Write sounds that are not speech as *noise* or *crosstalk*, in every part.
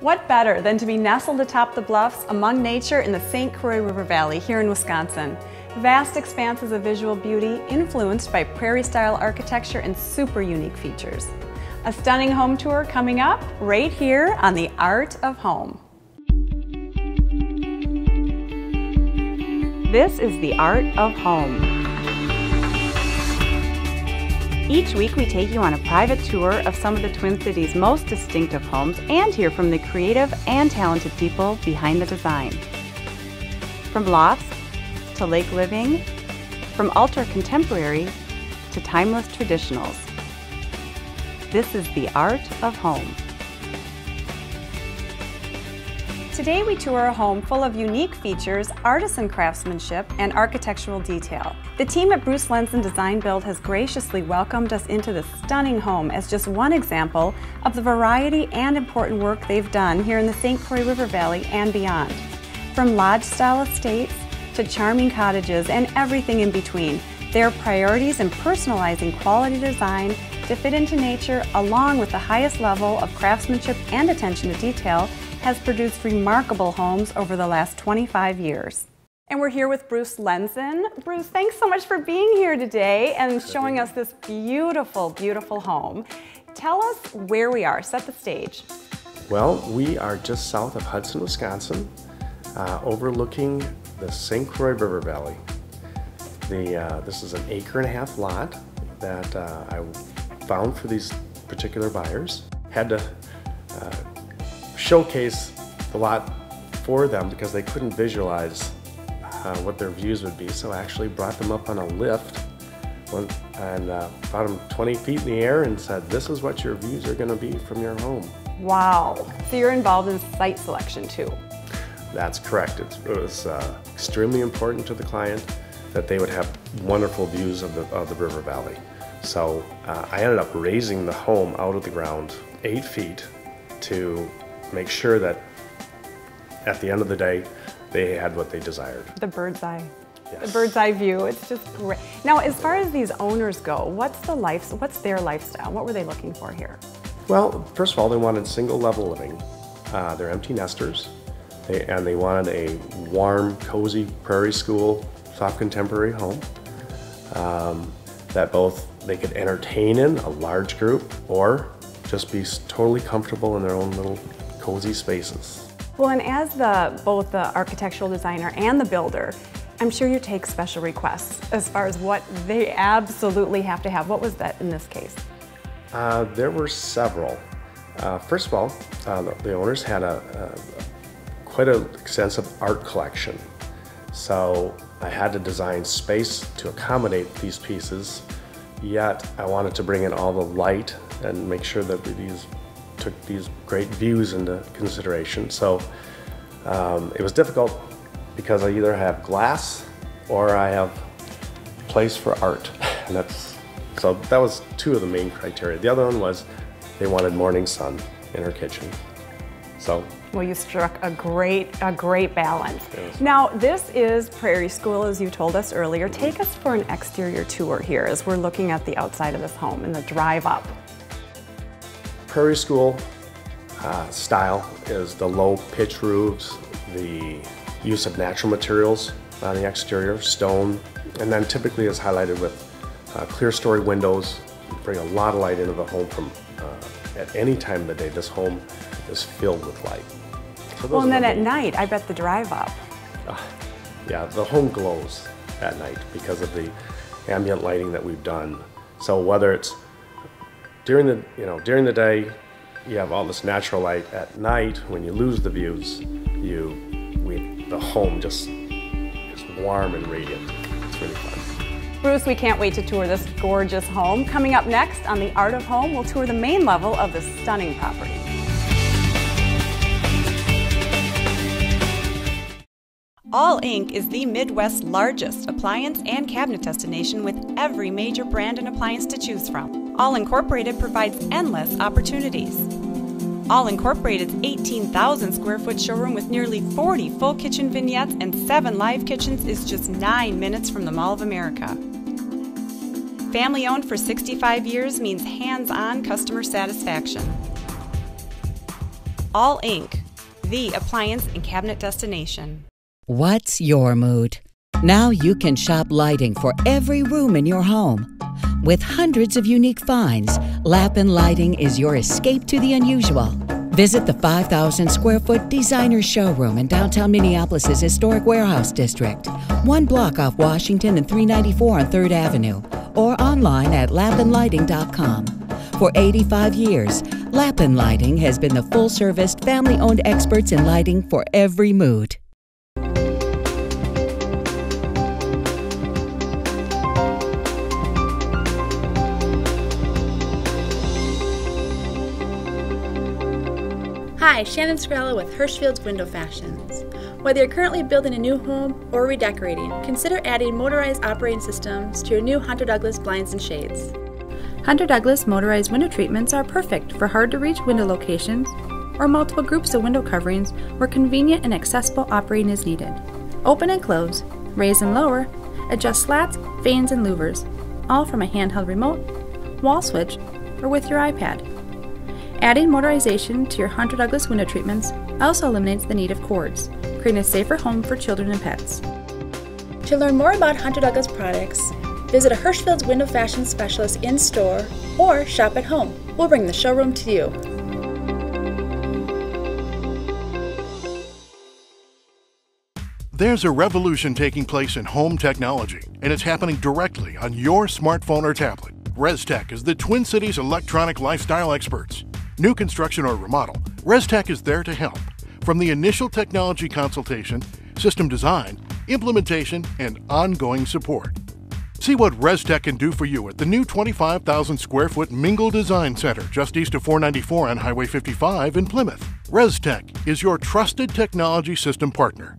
What better than to be nestled atop the bluffs among nature in the St. Croix River Valley here in Wisconsin? Vast expanses of visual beauty influenced by prairie-style architecture and super unique features. A stunning home tour coming up right here on The Art of Home. This is The Art of Home. Each week we take you on a private tour of some of the Twin Cities' most distinctive homes and hear from the creative and talented people behind the design. From lofts to lake living, from ultra contemporary to timeless traditionals. This is the art of home. Today we tour a home full of unique features, artisan craftsmanship, and architectural detail. The team at Bruce Lenzen Design Build has graciously welcomed us into this stunning home as just one example of the variety and important work they've done here in the St. Croix River Valley and beyond. From lodge-style estates to charming cottages and everything in between, their priorities in personalizing quality design to fit into nature along with the highest level of craftsmanship and attention to detail has produced remarkable homes over the last 25 years. And we're here with Bruce Lenzen. Bruce, thanks so much for being here today and showing us this beautiful, beautiful home. Tell us where we are, set the stage. Well, we are just south of Hudson, Wisconsin, uh, overlooking the St. Croix River Valley. The, uh, this is an acre and a half lot that uh, I found for these particular buyers. Had to uh, showcase the lot for them because they couldn't visualize uh, what their views would be. So I actually brought them up on a lift and uh, brought them 20 feet in the air and said, this is what your views are going to be from your home. Wow. So you're involved in site selection too. That's correct. It's, it was uh, extremely important to the client that they would have wonderful views of the, of the river valley. So uh, I ended up raising the home out of the ground eight feet to make sure that at the end of the day, they had what they desired. The bird's eye. Yes. The bird's eye view. It's just great. Now, as far as these owners go, what's the life? What's their lifestyle? What were they looking for here? Well, first of all, they wanted single level living. Uh, they're empty nesters, they, and they wanted a warm, cozy prairie school, soft contemporary home um, that both they could entertain in a large group or just be totally comfortable in their own little cozy spaces. Well, and as the both the architectural designer and the builder, I'm sure you take special requests as far as what they absolutely have to have. What was that in this case? Uh, there were several. Uh, first of all, uh, the, owners had a, a quite an extensive art collection. So I had to design space to accommodate these pieces, yet I wanted to bring in all the light and make sure that these took these great views into consideration. So um, it was difficult because I either have glass or I have place for art. *laughs* And that's so that was two of the main criteria. The other one was they wanted morning sun in her kitchen. So well, you struck a great, a great balance. Now, this is Prairie School, as you told us earlier. Take us for an exterior tour here as we're looking at the outside of this home and the drive up. Prairie School uh, style is the low pitch roofs, the use of natural materials on the exterior, stone, and then typically is highlighted with uh, clerestory windows, bring a lot of light into the home from uh, at any time of the day. This home is filled with light. So well, and then at night, I bet the drive up. Uh, yeah, the home glows at night because of the ambient lighting that we've done. So whether it's during the you know during the day you have all this natural light. At night when you lose the views you we the home just is warm and radiant. It's really fun. Bruce we can't wait to tour this gorgeous home. Coming up next on the art of home we'll tour the main level of this stunning property. All Inc. is the Midwest's largest appliance and cabinet destination with every major brand and appliance to choose from. All Incorporated provides endless opportunities. All Incorporated's 18,000 square foot showroom with nearly 40 full kitchen vignettes and 7 live kitchens is just 9 minutes from the Mall of America. Family owned for 65 years means hands on customer satisfaction. All Inc., the appliance and cabinet destination. What's your mood? Now you can shop lighting for every room in your home. With hundreds of unique finds, Lappin Lighting is your escape to the unusual. Visit the 5,000 square foot designer showroom in downtown Minneapolis' historic warehouse district, one block off Washington and 394 on 3rd Avenue, or online at lappinlighting.com. For 85 years, Lappin Lighting has been the full service, family owned experts in lighting for every mood. Hi, Shannon Scrella with Hirshfield's Window Fashions. Whether you're currently building a new home or redecorating, consider adding motorized operating systems to your new Hunter Douglas blinds and shades. Hunter Douglas motorized window treatments are perfect for hard to reach window locations or multiple groups of window coverings where convenient and accessible operating is needed. Open and close, raise and lower, adjust slats, fans, and louvers, all from a handheld remote, wall switch, or with your iPad. Adding motorization to your Hunter Douglas window treatments also eliminates the need of cords, creating a safer home for children and pets. To learn more about Hunter Douglas products, visit a Hirshfield's Window Fashion Specialist in store or shop at home. We'll bring the showroom to you. There's a revolution taking place in home technology, and it's happening directly on your smartphone or tablet. ResTech is the Twin Cities electronic lifestyle experts. New construction or remodel, ResTech is there to help. From the initial technology consultation, system design, implementation, and ongoing support. See what ResTech can do for you at the new 25,000 square foot Mingle Design Center just east of 494 on Highway 55 in Plymouth. ResTech is your trusted technology system partner.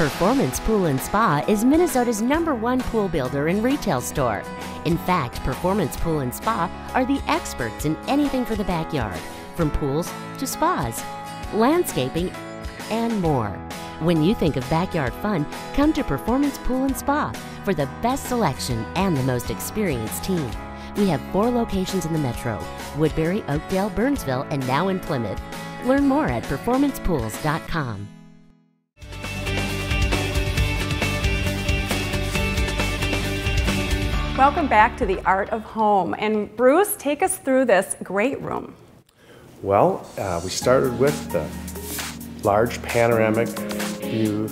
Performance Pool and Spa is Minnesota's number one pool builder and retail store. In fact, Performance Pool and Spa are the experts in anything for the backyard, from pools to spas, landscaping, and more. When you think of backyard fun, come to Performance Pool and Spa for the best selection and the most experienced team. We have four locations in the metro Woodbury, Oakdale, Burnsville, and now in Plymouth. Learn more at performancepools.com. Welcome back to the Art of Home. And Bruce, take us through this great room. Well, uh, we started with the large panoramic view,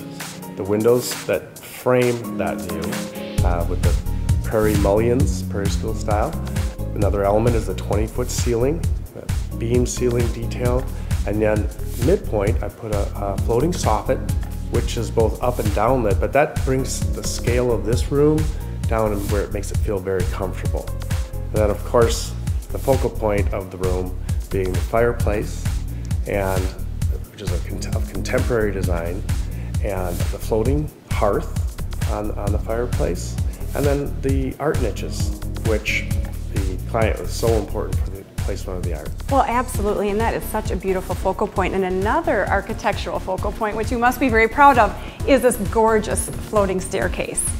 the windows that frame that view uh, with the prairie mullions, prairie school style. Another element is the 20 foot ceiling, beam ceiling detail. And then midpoint, I put a, a floating soffit, which is both up and down lit, but that brings the scale of this room down and where it makes it feel very comfortable. And then of course, the focal point of the room being the fireplace, and which is a of contemporary design, and the floating hearth on, on the fireplace, and then the art niches, which the client was so important for the placement of the art. Well, absolutely, and that is such a beautiful focal point. And another architectural focal point, which you must be very proud of, is this gorgeous floating staircase.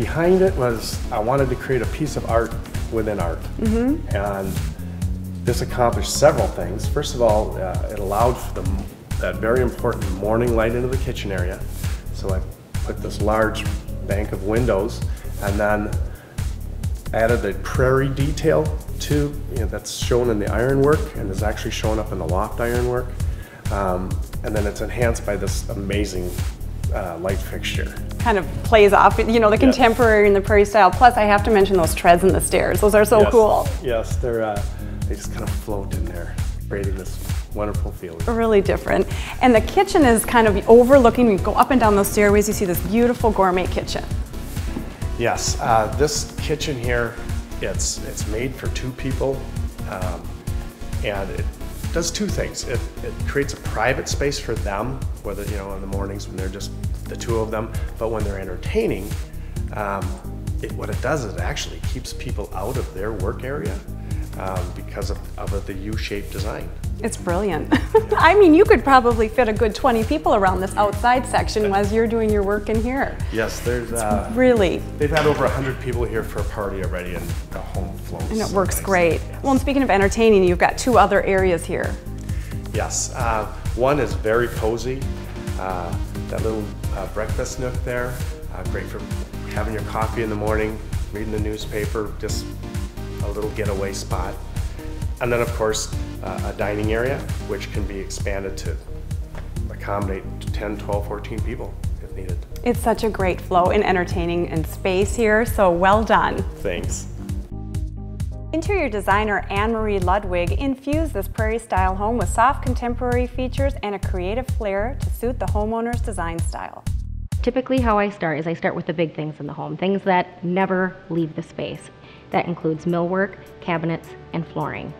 Behind it was I wanted to create a piece of art within art. Mm-hmm. And this accomplished several things. First of all, uh, it allowed for the, that very important morning light into the kitchen area. So I put this large bank of windows and then added a prairie detail to you know, that's shown in the ironwork and is actually shown up in the loft ironwork. Um, and then it's enhanced by this amazing uh, light fixture. Kind of plays off, you know, the contemporary and the prairie style. Plus, I have to mention those treads in the stairs. Those are so yes. cool. Yes, they're uh, they just kind of float in there, creating this wonderful feeling. Really different. And the kitchen is kind of overlooking. You go up and down those stairways, you see this beautiful gourmet kitchen. Yes, uh, this kitchen here, it's it's made for two people, um, and it does two things. It, it creates a private space for them, whether, you know, in the mornings when they're just the two of them, but when they're entertaining, um, it, what it does is it actually keeps people out of their work area. Um, because of, of the U-shaped design. It's brilliant. *laughs* I mean, you could probably fit a good 20 people around this outside section as you're doing your work in here. Yes, there's uh, Really, they've had over 100 people here for a party already and the home flows. and it works nice. great. Well, and speaking of entertaining, you've got two other areas here. Yes, uh, one is very cozy. Uh, that little uh, breakfast nook there, uh, great for having your coffee in the morning, reading the newspaper, just a little getaway spot. And then, of course, uh, a dining area, which can be expanded to accommodate 10, 12, 14 people if needed. It's such a great flow and entertaining and space here, so well done. Thanks. Interior designer Anne-Marie Ludwig infused this prairie-style home with soft contemporary features and a creative flair to suit the homeowner's design style. Typically how I start is I start with the big things in the home, things that never leave the space. That includes millwork, cabinets, and flooring.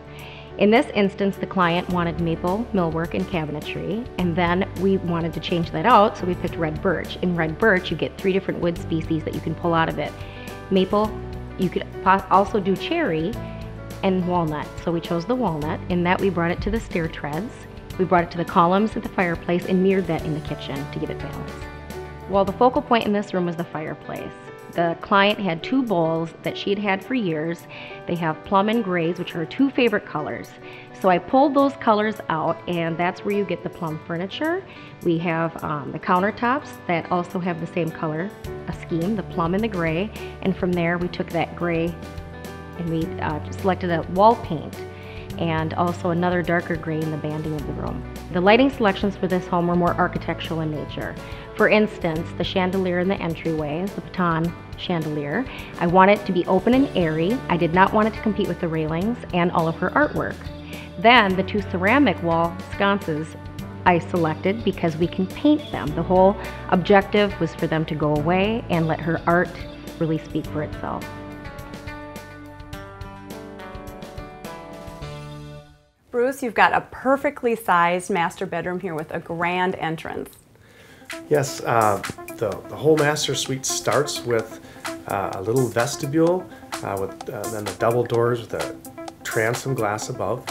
In this instance, the client wanted maple, millwork, and cabinetry, and then we wanted to change that out, so we picked red birch. In red birch, you get three different wood species that you can pull out of it. Maple, you could also do cherry, and walnut. So we chose the walnut. In that, we brought it to the stair treads. We brought it to the columns at the fireplace and mirrored that in the kitchen to give it balance. Well, the focal point in this room was the fireplace. The client had two bowls that she had had for years. They have plum and grays, which are her two favorite colors. So I pulled those colors out, and that's where you get the plum furniture. We have um, the countertops that also have the same color a scheme, the plum and the gray. And from there, we took that gray and we uh, selected a wall paint and also another darker gray in the banding of the room. The lighting selections for this home were more architectural in nature. For instance, the chandelier in the entryway is the baton chandelier. I want it to be open and airy. I did not want it to compete with the railings and all of her artwork. Then the two ceramic wall sconces I selected because we can paint them. The whole objective was for them to go away and let her art really speak for itself. You've got a perfectly sized master bedroom here with a grand entrance. Yes, uh, the, the whole master suite starts with uh, a little vestibule uh, with uh, then the double doors with a transom glass above.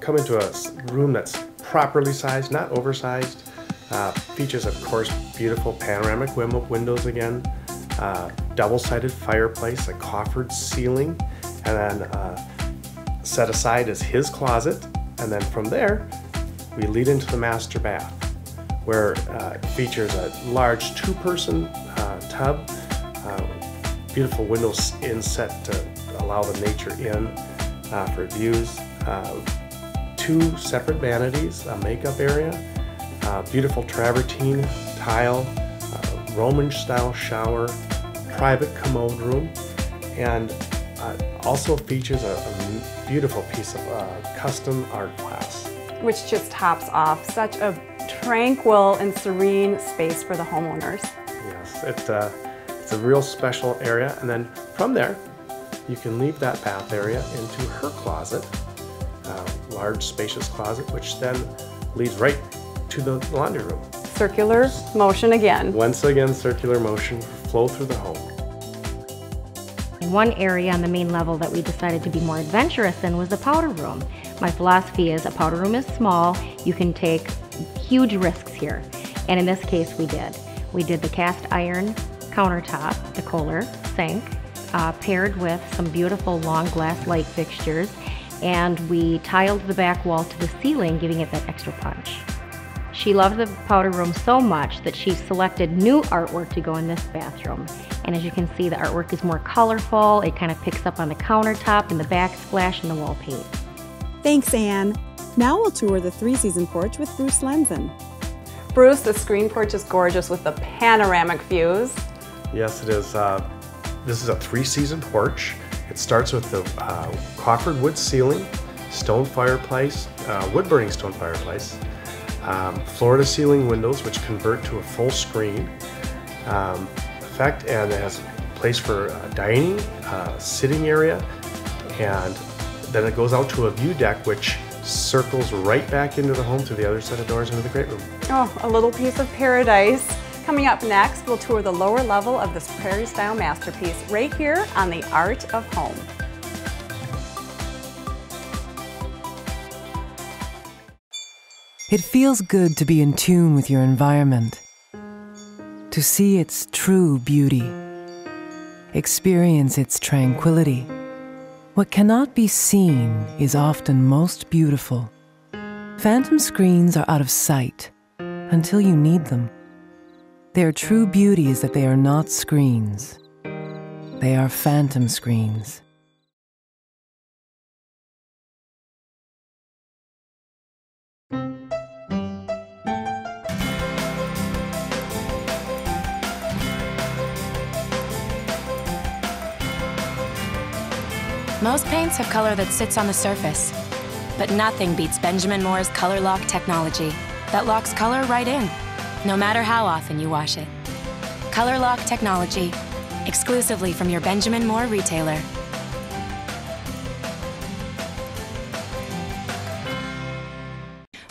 Come into a room that's properly sized, not oversized. Uh, features, of course, beautiful panoramic windows again, uh, double-sided fireplace, a coffered ceiling, and then uh, set aside is his closet. And then from there, we lead into the master bath where uh, it features a large two-person uh, tub, uh, beautiful windows inset to allow the nature in uh, for views, uh, two separate vanities, a makeup area, uh, beautiful travertine tile, uh, Roman-style shower, private commode room, and uh, also features a, a beautiful piece of uh, custom art glass. which just tops off such a tranquil and serene space for the homeowners. Yes, it's a, it's a real special area. And then from there, you can leave that bath area into her closet, uh, large spacious closet, which then leads right to the laundry room. Circular motion again. Once again, circular motion flow through the home. One area on the main level that we decided to be more adventurous in was the powder room. My philosophy is a powder room is small, you can take huge risks here. And in this case, we did. We did the cast iron countertop, the Kohler sink, uh, paired with some beautiful long glass light fixtures, and we tiled the back wall to the ceiling, giving it that extra punch. She loved the powder room so much that she selected new artwork to go in this bathroom. And as you can see, the artwork is more colorful. It kind of picks up on the countertop and the backsplash and the wall paint. Thanks, Anne. Now we'll tour the three season porch with Bruce Lenzen. Bruce, the screen porch is gorgeous with the panoramic views. Yes, it is. Uh, this is a three-season porch. It starts with the uh, coffered wood ceiling, stone fireplace, uh, wood-burning stone fireplace, um, floor-to ceiling windows, which convert to a full screen um, effect, and it has a place for uh, dining, uh, sitting area, and then it goes out to a view deck, which circles right back into the home through the other set of doors into the great room. Oh, a little piece of paradise. Coming up next, we'll tour the lower level of this prairie style masterpiece right here on the Art of Home. It feels good to be in tune with your environment, to see its true beauty, experience its tranquility. What cannot be seen is often most beautiful. Phantom screens are out of sight until you need them. Their true beauty is that they are not screens, they are phantom screens. Most paints have color that sits on the surface, but nothing beats Benjamin Moore's Color Lock technology that locks color right in, no matter how often you wash it. Color Lock technology, exclusively from your Benjamin Moore retailer.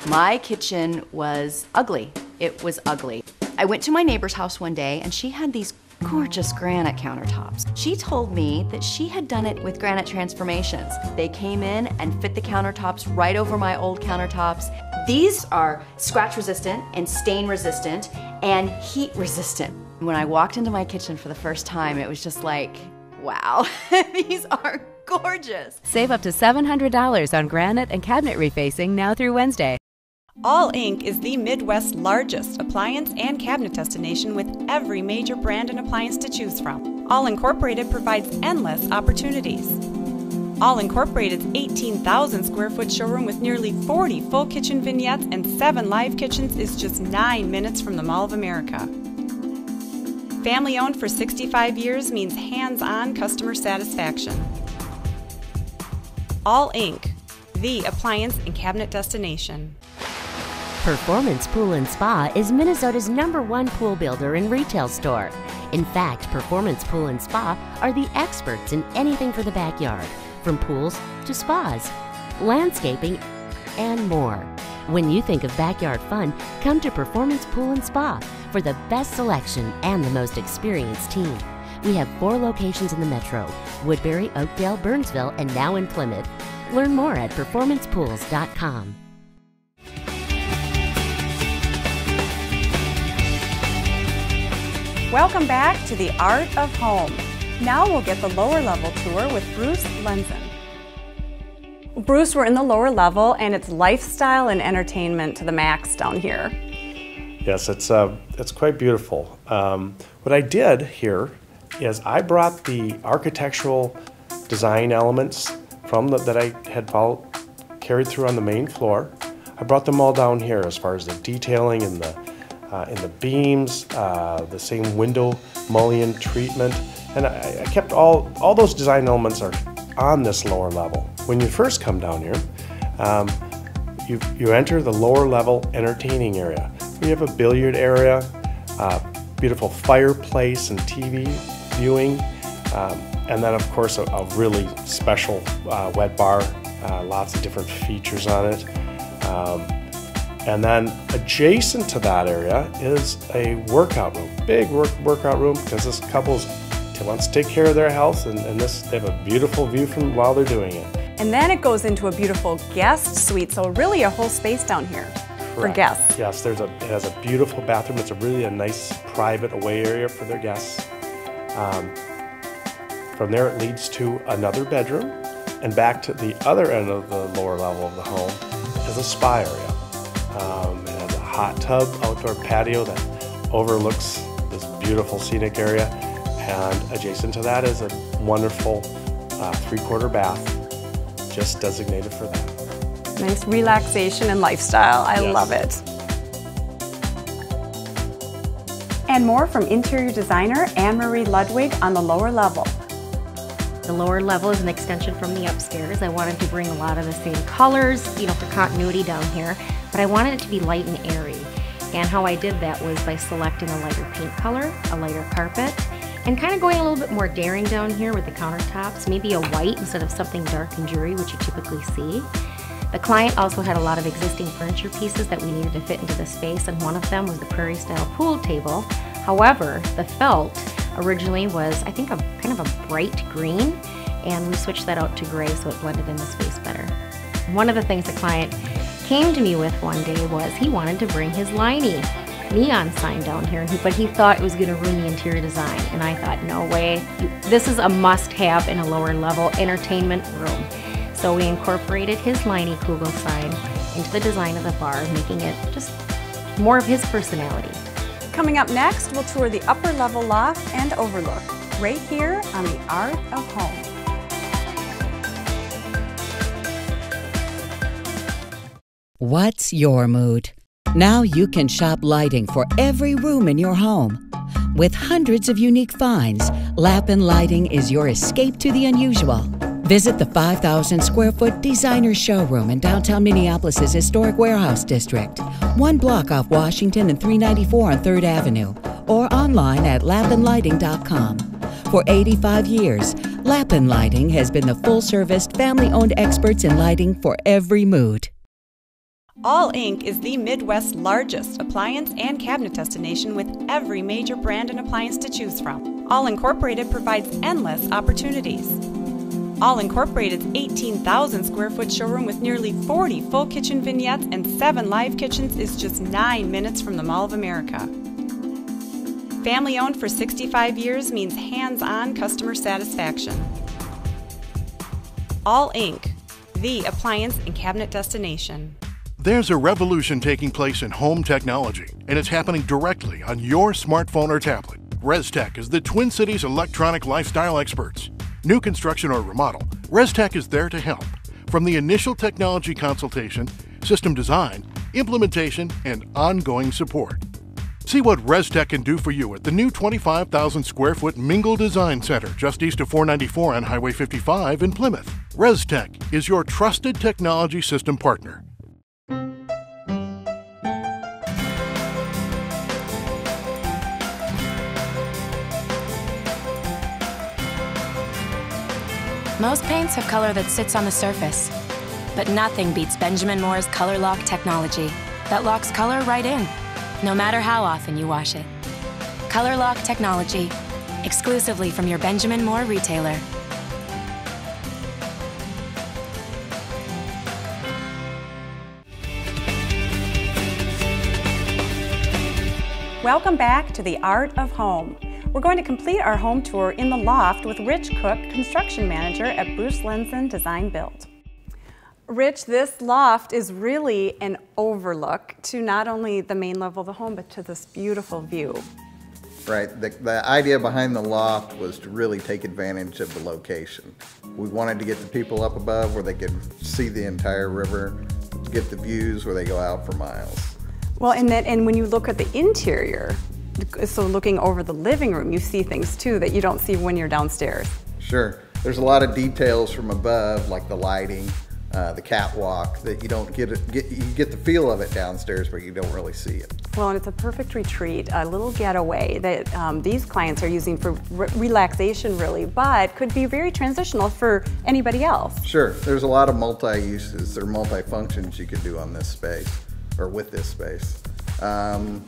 My kitchen was ugly. It was ugly. I went to my neighbor's house one day and she had these gorgeous granite countertops. She told me that she had done it with Granite Transformations. They came in and fit the countertops right over my old countertops. These are scratch resistant and stain resistant and heat resistant. When I walked into my kitchen for the first time, it was just like, wow, *laughs* these are gorgeous. Save up to $700 on granite and cabinet refacing now through Wednesday. All Inc. is the Midwest's largest appliance and cabinet destination with every major brand and appliance to choose from. All Incorporated provides endless opportunities. All Incorporated's 18,000 square foot showroom with nearly 40 full kitchen vignettes and 7 live kitchens is just 9 minutes from the Mall of America. Family owned for 65 years means hands on customer satisfaction. All Inc., the appliance and cabinet destination. Performance Pool and Spa is Minnesota's number one pool builder and retail store. In fact, Performance Pool and Spa are the experts in anything for the backyard, from pools to spas, landscaping, and more. When you think of backyard fun, come to Performance Pool and Spa for the best selection and the most experienced team. We have four locations in the metro Woodbury, Oakdale, Burnsville, and now in Plymouth. Learn more at performancepools.com. Welcome back to the Art of Home. Now we'll get the lower level tour with Bruce Lenzen. Bruce, we're in the lower level and it's lifestyle and entertainment to the max down here. Yes, it's, uh, it's quite beautiful. Um, what I did here is I brought the architectural design elements from the, that I had followed, carried through on the main floor. I brought them all down here as far as the detailing and the uh, in the beams, uh, the same window mullion treatment, and I, I, kept all, all those design elements are on this lower level. When you first come down here, um, you, you enter the lower level entertaining area. We have a billiard area, uh, beautiful fireplace and TV viewing, um, and then of course a, a really special uh, wet bar, uh, lots of different features on it. Um, and then adjacent to that area is a workout room, big work, workout room because this couple wants to take care of their health and, and this they have a beautiful view from while they're doing it. And then it goes into a beautiful guest suite, so really a whole space down here Correct. for guests. Yes, there's a it has a beautiful bathroom. It's a really a nice private away area for their guests. Um, from there, it leads to another bedroom, and back to the other end of the lower level of the home is a spa area. Um, it has a hot tub, outdoor patio that overlooks this beautiful scenic area. And adjacent to that is a wonderful uh, three-quarter bath just designated for that. Nice relaxation and lifestyle. I yes. love it. And more from interior designer Anne-Marie Ludwig on the lower level. The lower level is an extension from the upstairs. I wanted to bring a lot of the same colors, you know, for continuity down here but I wanted it to be light and airy. And how I did that was by selecting a lighter paint color, a lighter carpet, and kind of going a little bit more daring down here with the countertops, maybe a white instead of something dark and dreary, which you typically see. The client also had a lot of existing furniture pieces that we needed to fit into the space, and one of them was the prairie style pool table. However, the felt originally was, I think, a kind of a bright green, and we switched that out to gray so it blended in the space better. One of the things the client came to me with one day was he wanted to bring his Leinie neon sign down here, but he thought it was going to ruin the interior design. And I thought, no way. This is a must have in a lower level entertainment room. So we incorporated his Leinenkugel sign into the design of the bar, making it just more of his personality. Coming up next, we'll tour the upper level loft and overlook, right here on the Art of Home. What's your mood? Now you can shop lighting for every room in your home. With hundreds of unique finds, Lappin Lighting is your escape to the unusual. Visit the 5,000 square foot designer showroom in downtown Minneapolis' historic warehouse district, one block off Washington and 394 on 3rd Avenue, or online at lappinlighting.com. For 85 years, Lappin Lighting has been the full service, family owned experts in lighting for every mood. All Inc. is the Midwest's largest appliance and cabinet destination with every major brand and appliance to choose from. All Incorporated provides endless opportunities. All Incorporated's 18,000 square foot showroom with nearly 40 full kitchen vignettes and 7 live kitchens is just 9 minutes from the Mall of America. Family owned for 65 years means hands on customer satisfaction. All Inc., the appliance and cabinet destination. There's a revolution taking place in home technology, and it's happening directly on your smartphone or tablet. ResTech is the Twin Cities electronic lifestyle experts. New construction or remodel, ResTech is there to help. From the initial technology consultation, system design, implementation, and ongoing support. See what ResTech can do for you at the new 25,000 square foot Mingle Design Center just east of 494 on Highway 55 in Plymouth. ResTech is your trusted technology system partner. Most paints have color that sits on the surface, but nothing beats Benjamin Moore's Color Lock technology that locks color right in, no matter how often you wash it. Color Lock technology, exclusively from your Benjamin Moore retailer. Welcome back to the Art of Home. We're going to complete our home tour in the loft with Rich Cook, construction manager at Bruce Lenzen Design Build. Rich, this loft is really an overlook to not only the main level of the home, but to this beautiful view. Right, the, the idea behind the loft was to really take advantage of the location. We wanted to get the people up above where they could see the entire river, get the views where they go out for miles. Well, and then, and when you look at the interior, so looking over the living room, you see things too that you don't see when you're downstairs. Sure. There's a lot of details from above, like the lighting, uh, the catwalk, that you don't get, it, get you get the feel of it downstairs, but you don't really see it. Well, and it's a perfect retreat, a little getaway that um, these clients are using for re relaxation, really, but could be very transitional for anybody else. Sure. There's a lot of multi-uses or multi-functions you could do on this space, or with this space. Um,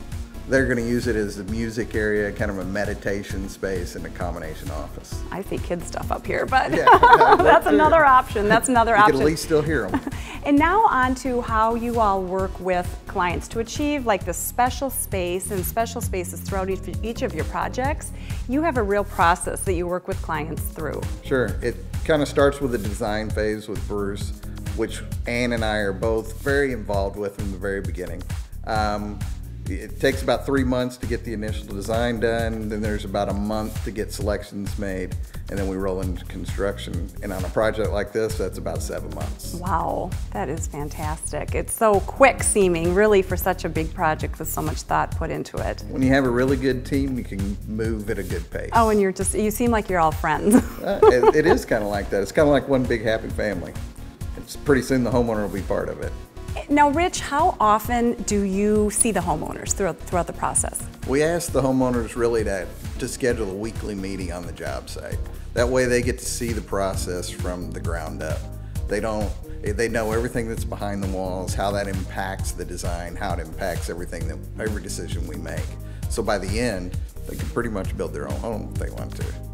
they're going to use it as a music area, kind of a meditation space and a combination office. I see kid stuff up here, but yeah, *laughs* that's another option. That's another option. You can at least still hear them. *laughs* and now on to how you all work with clients to achieve like the special space and special spaces throughout each, each of your projects. You have a real process that you work with clients through. Sure. It kind of starts with the design phase with Bruce, which Ann and I are both very involved with from the very beginning. Um, it takes about three months to get the initial design done. Then there's about a month to get selections made, and then we roll into construction. And on a project like this, that's about seven months. Wow, that is fantastic. It's so quick seeming, really, for such a big project with so much thought put into it. When you have a really good team, you can move at a good pace. Oh, and you're just, you seem like you're all friends. *laughs* uh, it, it is kind of like that. It's kind of like one big happy family. It's pretty soon the homeowner will be part of it. Now, Rich, how often do you see the homeowners throughout, throughout the process? We ask the homeowners really to, to schedule a weekly meeting on the job site. That way they get to see the process from the ground up. They don't, they know everything that's behind the walls, how that impacts the design, how it impacts everything that, every decision we make. So by the end, they can pretty much build their own home if they want to.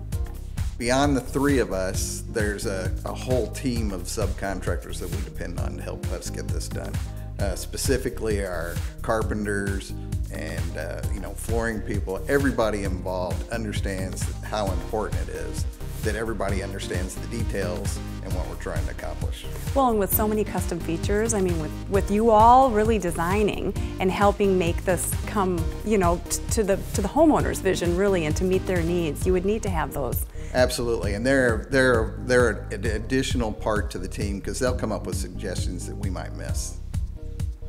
Beyond the three of us, there's a, a whole team of subcontractors that we depend on to help us get this done. uh, specifically our carpenters and uh, you know flooring people. Everybody involved understands how important it is that everybody understands the details and what we're trying to accomplish. Well, and with so many custom features, I mean, with, with you all really designing and helping make this come, you know, to the to the homeowner's vision really, and to meet their needs, you would need to have those. Absolutely, and they're they're they're an additional part to the team because they'll come up with suggestions that we might miss.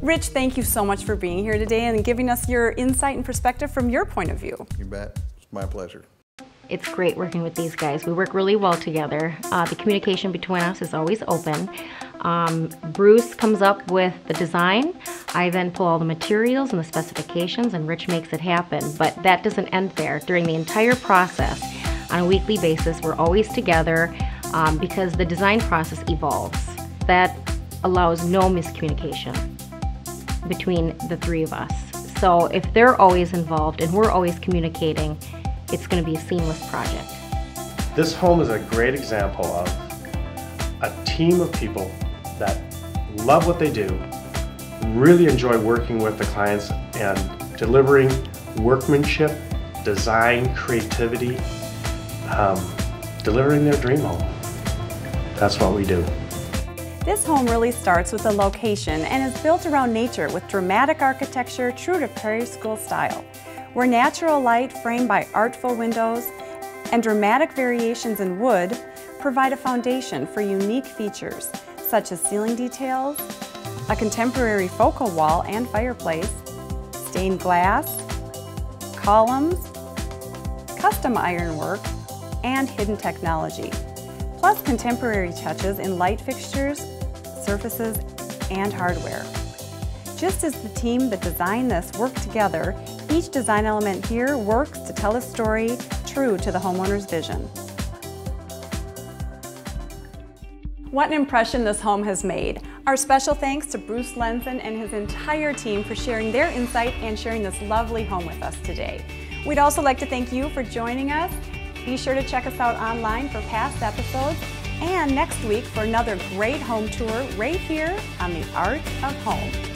Rich, thank you so much for being here today and giving us your insight and perspective from your point of view. You bet. It's my pleasure. It's great working with these guys. We work really well together. Uh, the communication between us is always open. Um, Bruce comes up with the design. I then pull all the materials and the specifications, and Rich makes it happen. But that doesn't end there. During the entire process, on a weekly basis, we're always together um, because the design process evolves. That allows no miscommunication between the three of us. So if they're always involved and we're always communicating, it's going to be a seamless project. This home is a great example of a team of people that love what they do, really enjoy working with the clients and delivering workmanship, design, creativity, um, delivering their dream home. That's what we do. This home really starts with the location and is built around nature with dramatic architecture true to Prairie School style where natural light framed by artful windows and dramatic variations in wood provide a foundation for unique features such as ceiling details, a contemporary focal wall and fireplace, stained glass, columns, custom ironwork, and hidden technology, plus contemporary touches in light fixtures, surfaces, and hardware. Just as the team that designed this worked together each design element here works to tell a story true to the homeowner's vision. What an impression this home has made. Our special thanks to Bruce Lenzen and his entire team for sharing their insight and sharing this lovely home with us today. We'd also like to thank you for joining us. Be sure to check us out online for past episodes and next week for another great home tour right here on The Art of Home.